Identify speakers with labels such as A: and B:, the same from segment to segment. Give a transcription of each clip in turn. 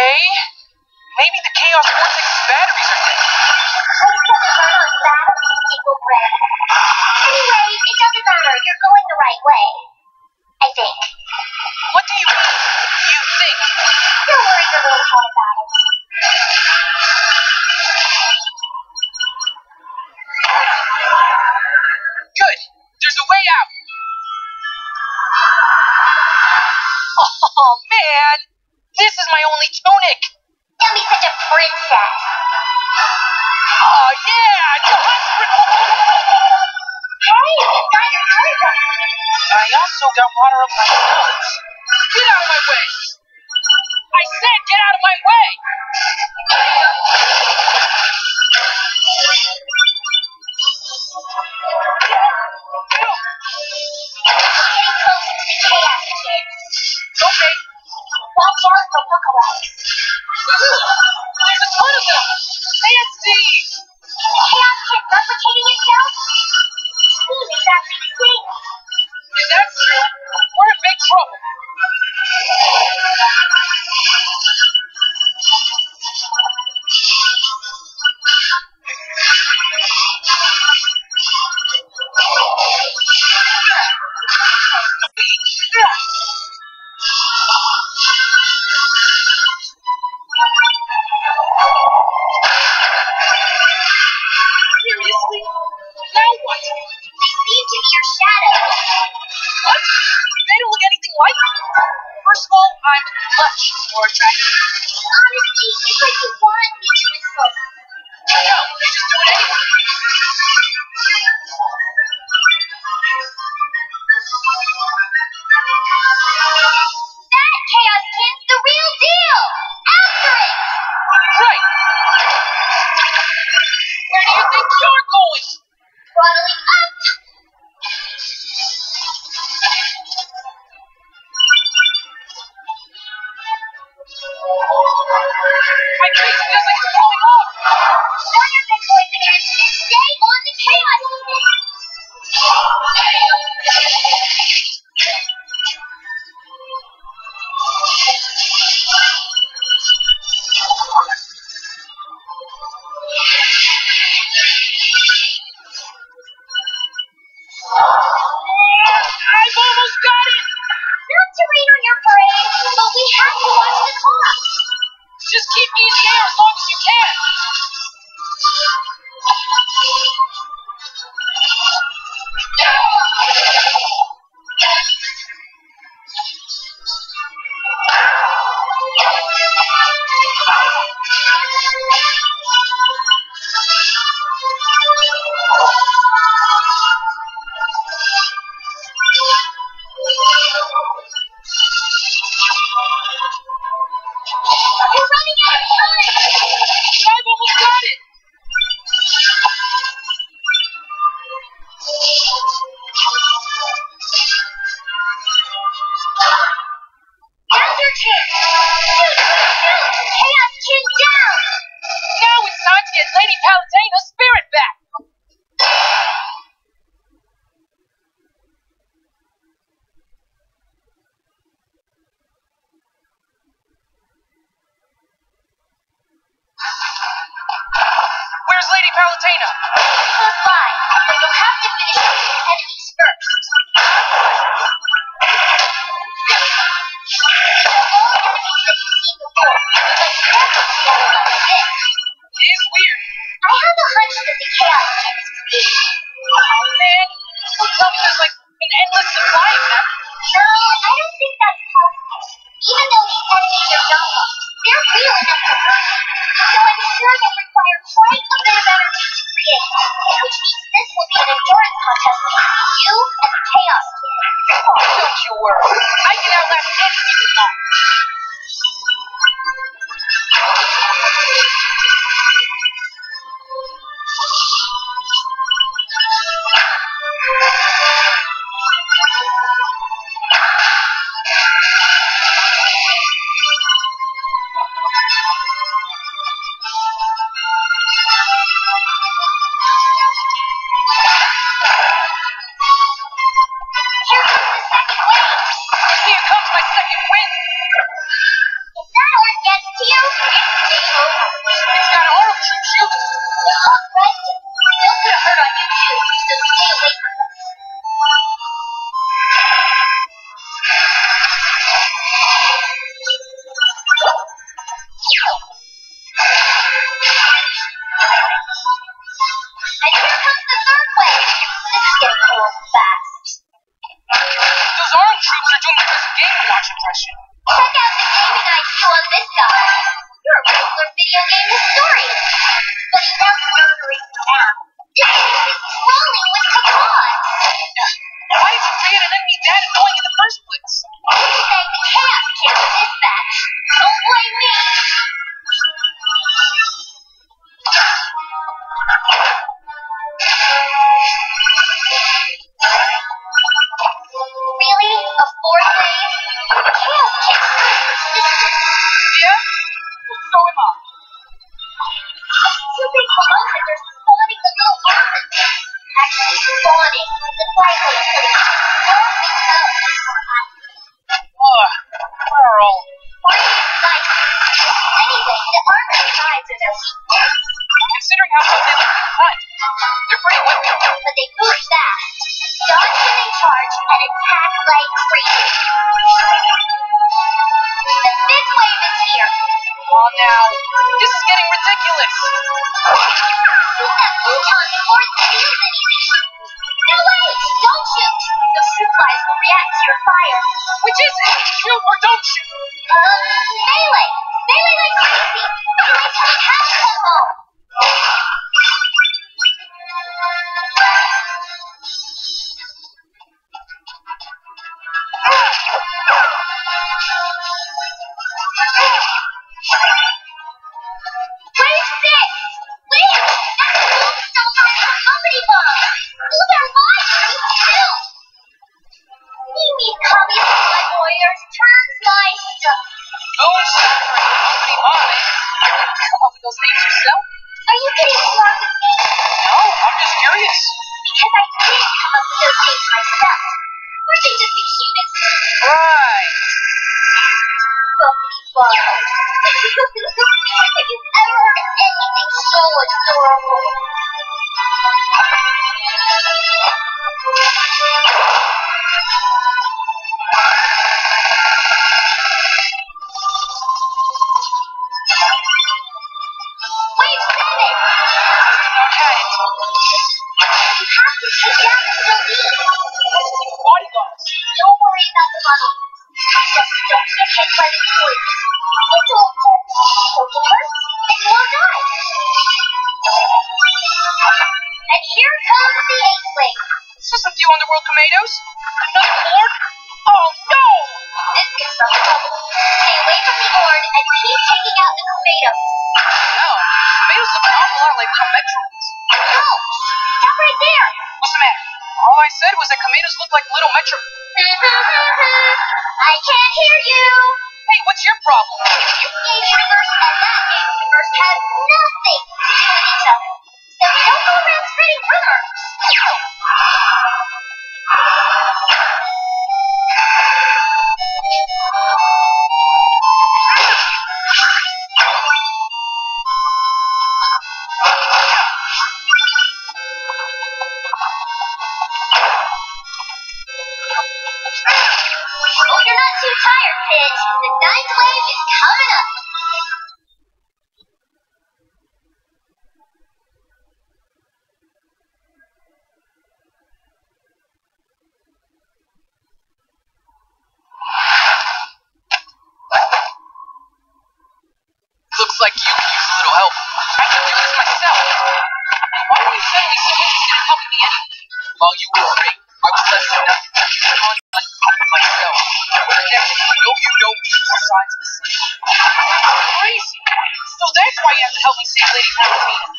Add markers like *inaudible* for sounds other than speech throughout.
A: okay? Maybe the Chaos Vortex's batteries are dead.
B: Let's just run on batteries equal breath. Anyway, it doesn't matter. You're going the right way. I think.
A: What do you you think?
B: Don't worry the little head about it.
A: Good. There's a way out. *laughs* Oh, man. This is my only tunic!
B: Don't be such a princess!
A: Oh yeah! I also got water up my nose! Get out of my way! I said get out of my way! like
B: the
A: because like
B: on
A: now.
B: This
A: is getting ridiculous.
B: No, way! Don't shoot! The fruit flies will react to your fire.
A: Which is it? Shoot or don't shoot?
B: Uh, melee. Melee like crazy.
A: Hello. *laughs* keep
B: taking out the tomatoes.
A: No, tomatoes look an awful lot like little Metroids.
B: No, stop right there.
A: What's the matter? All I said was that tomatoes look like little Metroid. *laughs*
B: I can't hear you.
A: Hey, what's your problem?
B: You gave me first and that gave me first had nothing to do with each other. So don't go around spreading rumors. Two Tire Pit, the ninth wave is coming up.
A: Thank you.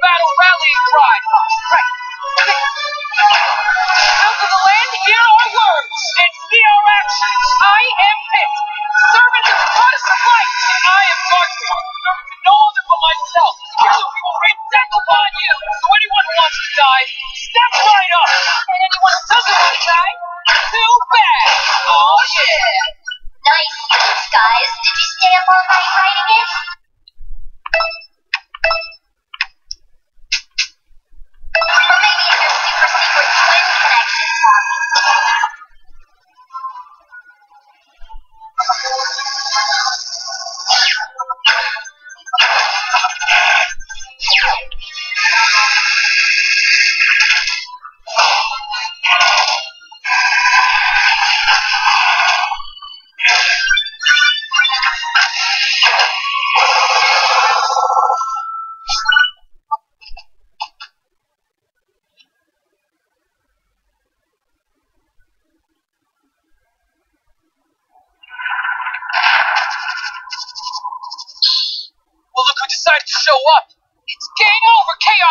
A: Battle rallying cry.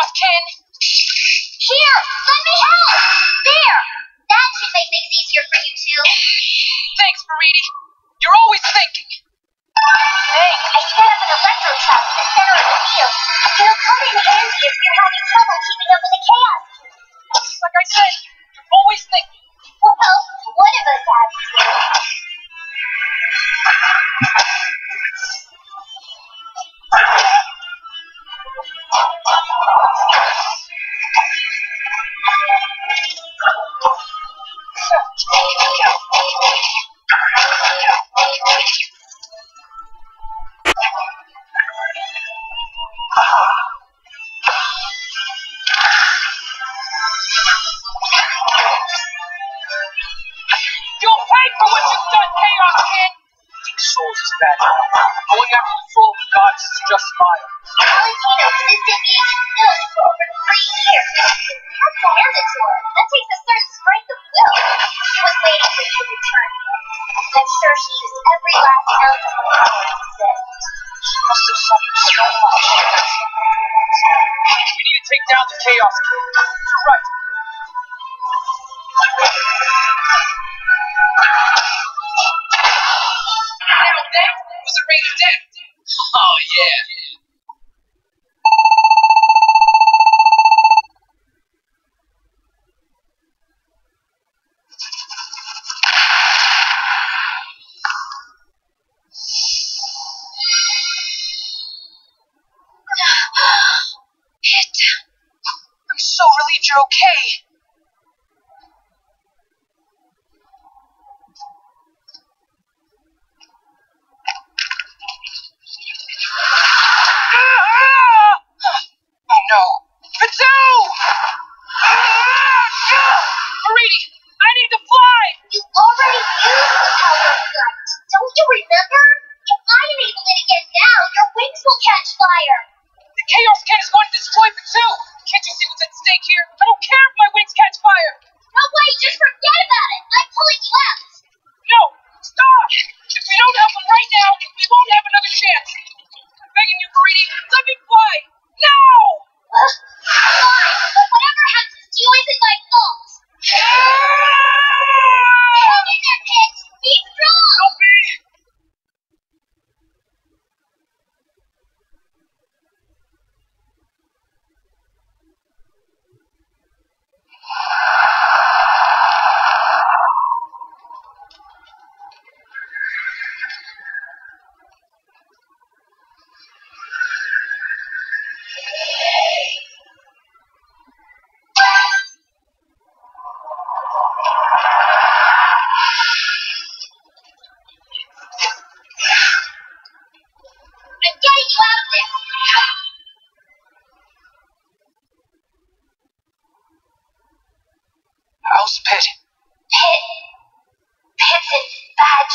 A: Over,
B: used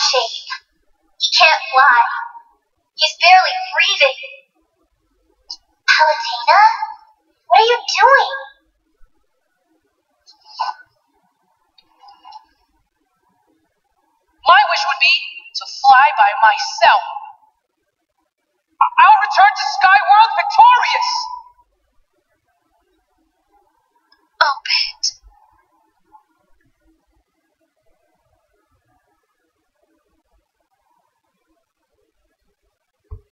A: shaking. He can't fly.
B: He's barely breathing. Palutena? What are you doing?
A: My wish would be to fly by myself.